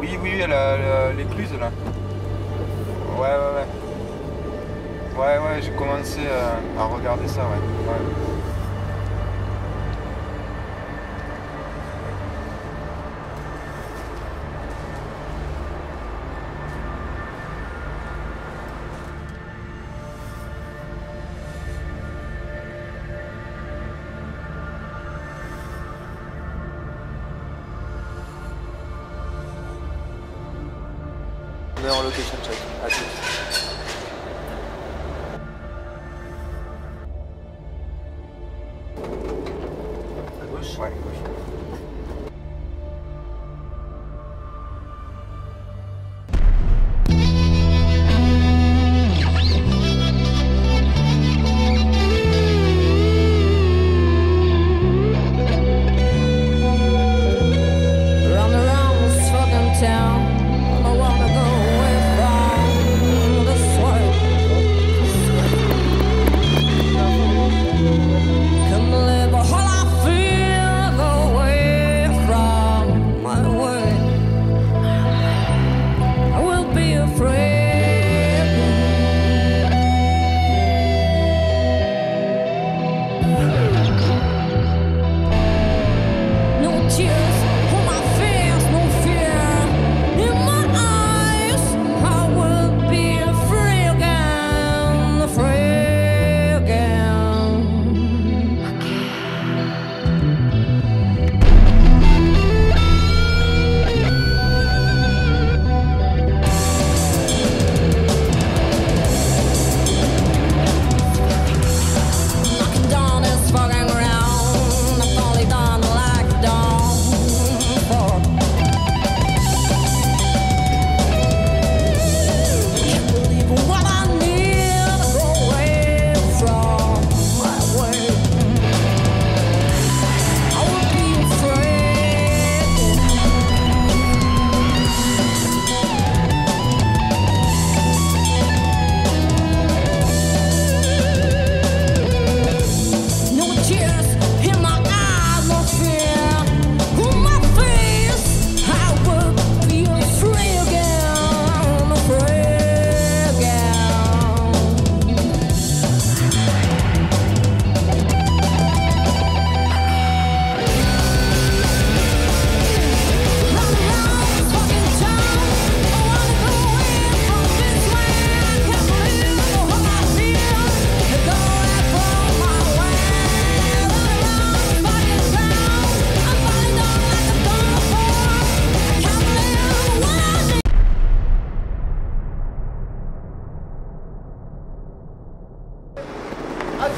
Oui, oui, l'écluse là. Ouais, ouais, ouais. Ouais, ouais, j'ai commencé euh, à regarder ça, ouais. ouais. On en Location Check. À tout À gauche Ouais, à gauche.